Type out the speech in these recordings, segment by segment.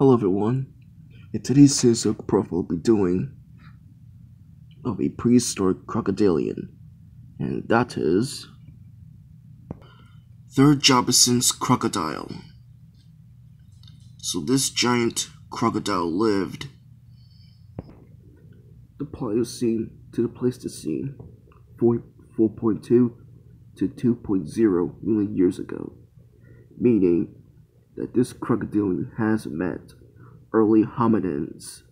Hello everyone. In today's series of profile will be doing of a prehistoric crocodilian, and that is Thorbjarnarson's crocodile. So this giant crocodile lived the Pliocene to the Pleistocene 4.2 to 2.0 million years ago, meaning that this crocodilian has met early hominins.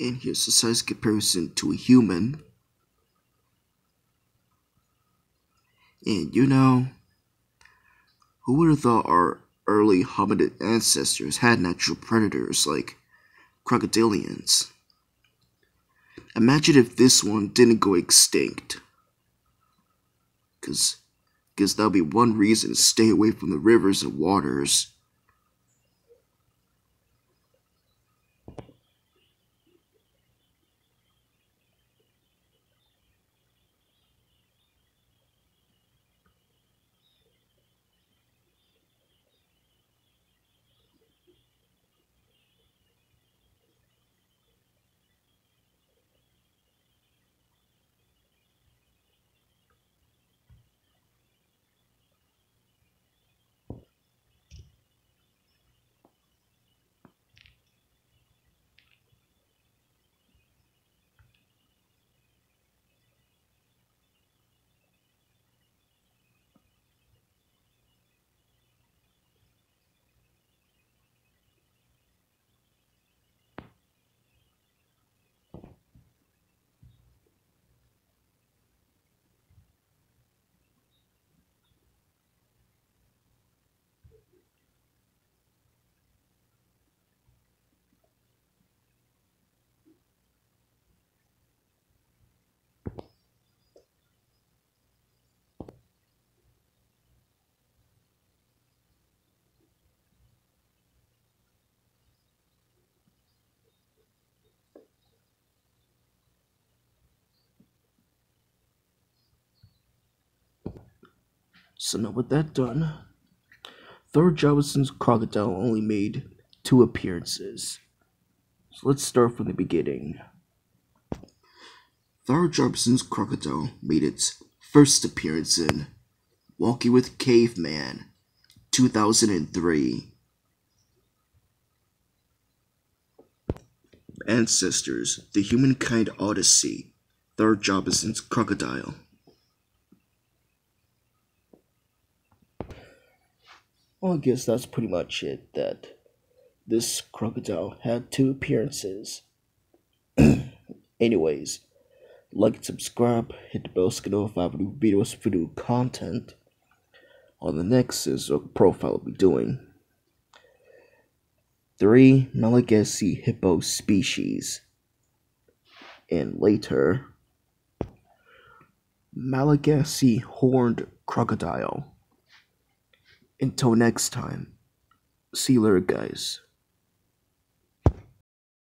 And his size comparison to a human. And you know, who would have thought our early hominid ancestors had natural predators like crocodilians? Imagine if this one didn't go extinct. Cause, cause that'll be one reason to stay away from the rivers and waters. So now with that done, Thorbjarnarson's crocodile only made two appearances. So let's start from the beginning. Thorbjarnarson's crocodile made its first appearance in Walking with Caveman, 2003. Ancestors, The Humankind Odyssey, Thorbjarnarson's crocodile. Well, I guess that's pretty much it. That this crocodile had two appearances. Anyways, like and subscribe, hit the bell to get notified of new videos for new content. On the next is a profile I'll be doing. Three Malagasy hippo species. And later, Malagasy horned crocodile. Until next time, see you later, guys.